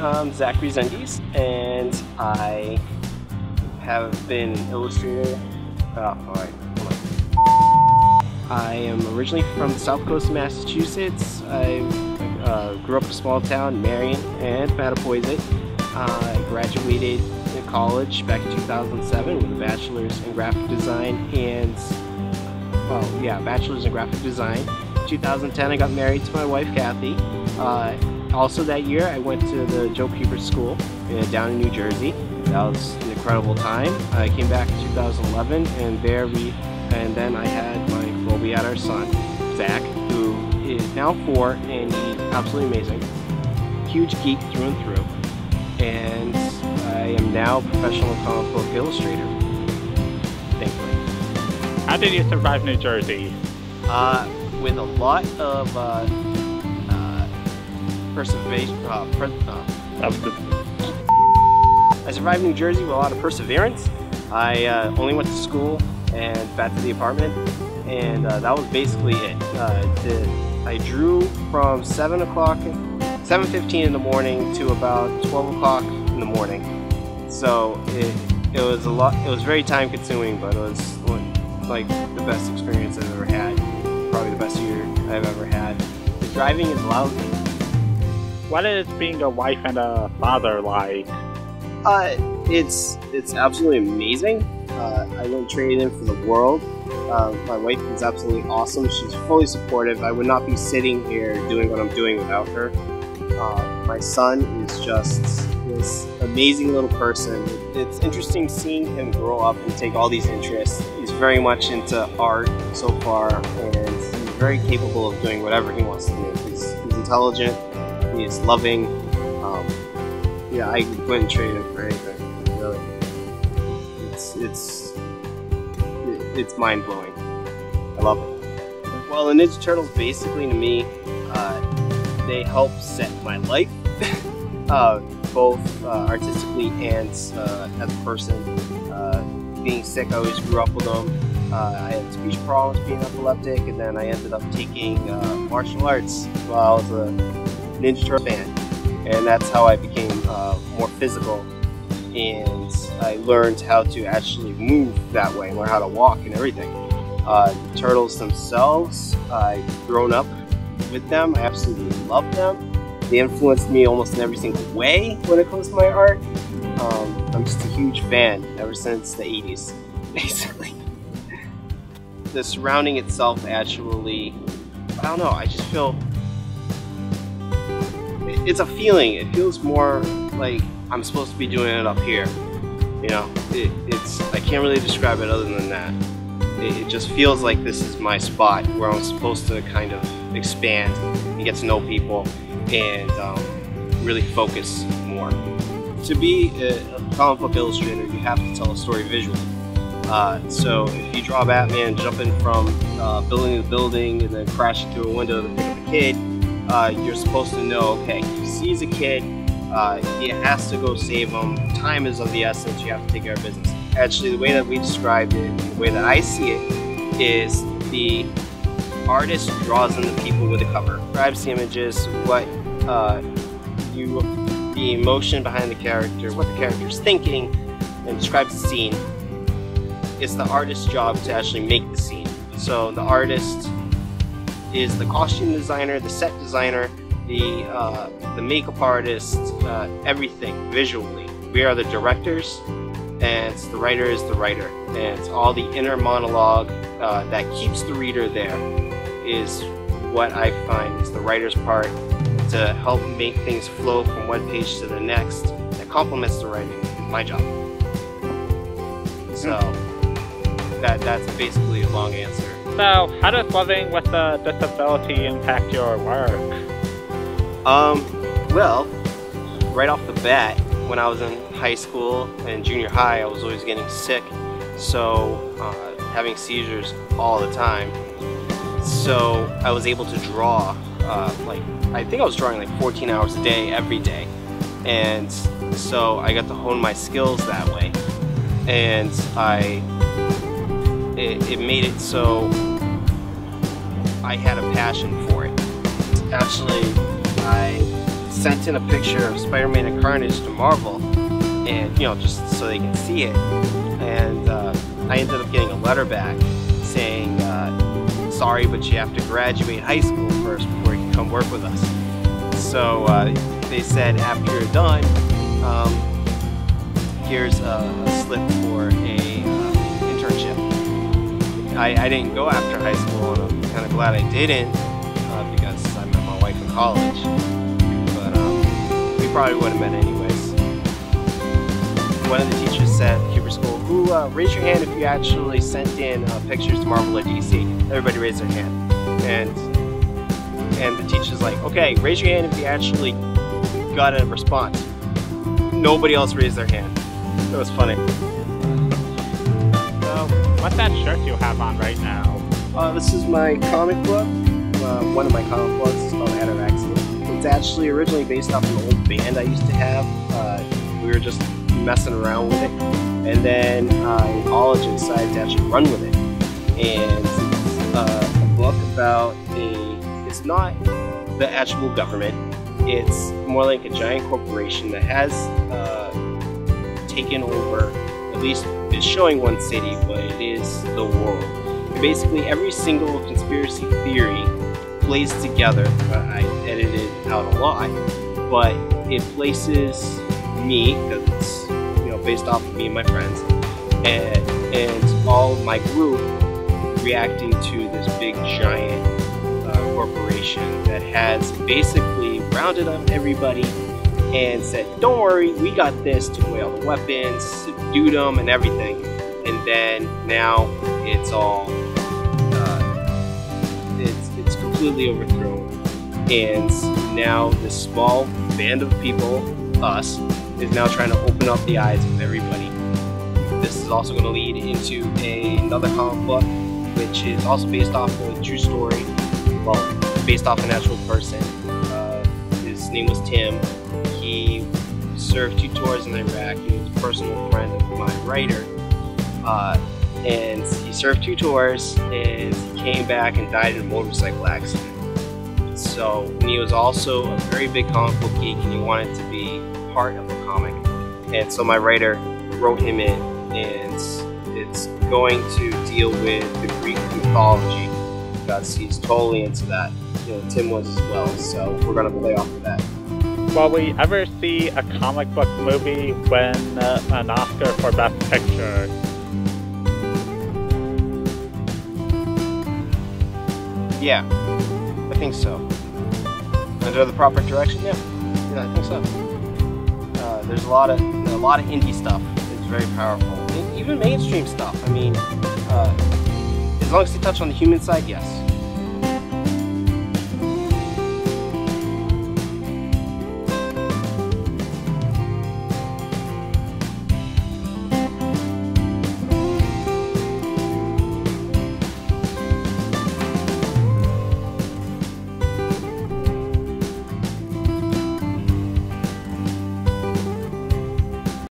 I'm Zack Rezendes, and I have been illustrator. Oh, hold on. I am originally from the south coast of Massachusetts. I uh, grew up in a small town, Marion and Mattapoisett. Uh, I graduated in college back in 2007 with a bachelor's in graphic design and, well, yeah, bachelor's in graphic design. 2010, I got married to my wife, Kathy. Uh, also that year, I went to the Joe Kubert School uh, down in New Jersey. That was an incredible time. I came back in 2011, and there we, and then I had my, well, we had our son, Zach, who is now four, and he's absolutely amazing. Huge geek through and through. And I am now a professional comic book illustrator. Thankfully. How did you survive New Jersey? Uh, with a lot of uh, perseverance. Uh, per, uh, I survived New Jersey with a lot of perseverance. I uh, only went to school and back to the apartment, and uh, that was basically it. Uh, the, I drew from 7 o'clock, 7.15 in the morning to about 12 o'clock in the morning. So it, it was a lot, it was very time consuming, but it was like the best experience I've ever had. Probably the best year I've ever had. The driving is lousy. What is being a wife and a father like? Uh, it's it's absolutely amazing. Uh, I wouldn't trade it in for the world. Uh, my wife is absolutely awesome. She's fully supportive. I would not be sitting here doing what I'm doing without her. Uh, my son is just this amazing little person. It's interesting seeing him grow up and take all these interests. He's very much into art so far, and he's very capable of doing whatever he wants to do. He's, he's intelligent. He is loving. Um, yeah, I wouldn't trade him for anything. Really, it's it's it's mind blowing. I love it. Well, the Ninja Turtles basically to me, uh, they help set my life, uh, both uh, artistically and uh, as a person. Uh, being sick, I always grew up with them. Uh, I had speech problems being epileptic, and then I ended up taking martial arts while I was a Ninja Turtle fan, and that's how I became more physical and I learned how to actually move that way, learn how to walk and everything. Uh, the turtles themselves, I've grown up with them. I absolutely love them. They influenced me almost in every single way when it comes to my art. Um, I'm just a huge fan ever since the 80s, basically. the surrounding itself actually, I don't know, I just feel, it's a feeling. It feels more like I'm supposed to be doing it up here. You know, it, it's I can't really describe it other than that. It, it, just feels like this is my spot where I'm supposed to kind of expand and get to know people and um, really focus more. To be a, a, comic book illustrator, you have to tell a story visually. Uh, so if you draw Batman jumping from uh, building to building and then crashing through a window to pick up a kid, uh, you're supposed to know, okay, he sees a kid, uh, he has to go save him. Time is of the essence. You have to take care of business. Actually, the way that we described it, the way that I see it, is the artist draws in the people with the cover, describes the images, what uh, you, the emotion behind the character, what the character is thinking, and describes the scene. It's the artist's job to actually make the scene. So the artist is the costume designer, the set designer, the uh, the makeup artist, uh, everything visually. We are the directors, and the writer is the writer, and it's all the inner monologue uh, that keeps the reader there is what I find is the writer's part to help make things flow from one page to the next. That complements the writing. My job. So that that's basically a long answer. So, how does living with a disability impact your work? Um, well, right off the bat, when I was in high school and junior high, I was always getting sick, so uh, having seizures all the time. So I was able to draw, uh, like, I think I was drawing like 14 hours a day, every day. And so I got to hone my skills that way. And I, it, it made it so I had a passion for it. Actually, I sent in a picture of Spider-Man and Carnage to Marvel, and you know, just so they can see it. And uh, I ended up getting a letter back saying, uh, "Sorry, but you have to graduate high school first before you can come work with us." So uh, they said, after you're done, um, here's a, a, slip for. I, I, didn't go after high school, and I'm kind of glad I didn't uh, because I met my wife in college. But um, we probably would have met anyways. One of the teachers said, Kubert School, who uh, raise your hand if you actually sent in uh, pictures to Marvel or DC. Everybody raised their hand, and and the teacher's like, okay, raise your hand if you actually got a response. Nobody else raised their hand. It was funny. What's that shirt you have on right now? Uh, this is my comic book. Uh, one of my comic books is called Ataraxia. It's actually originally based off an old band I used to have. Uh, we were just messing around with it. And then uh, in college I decided to actually run with it. And uh, a book about a, it's not the actual government, it's more like a giant corporation that has uh, taken over, least it's showing one city, but it is the world. Basically, every single conspiracy theory plays together. I edited out a lot, but it places me, because it's you know based off of me and my friends, and, and all my group reacting to this big giant uh, corporation that has basically rounded up everybody and said, "Don't worry, we got this." Took away all the weapons, subdued them, and everything. And then now it's all uh, it's it's completely overthrown. And now this small band of people, us, is now trying to open up the eyes of everybody. This is also going to lead into a, another comic book, which is also based off of a true story. Well, based off an actual person. Uh, his name was Tim he served two tours in Iraq. He was a personal friend of my writer. Uh, and he served two tours and he came back and died in a motorcycle accident. So he was also a very big comic book geek and he wanted to be part of the comic. And so my writer wrote him in and it's going to deal with the Greek mythology because he's totally into that. You know, Tim was as well, so we're gonna play off of that. Will we ever see a comic book movie win uh, an Oscar for Best Picture? Yeah, I think so. Under the proper direction, yeah, yeah, I think so. Uh, there's a lot of a lot of indie stuff. It's very powerful. And even mainstream stuff. I mean, uh, as long as they touch on the human side, yes.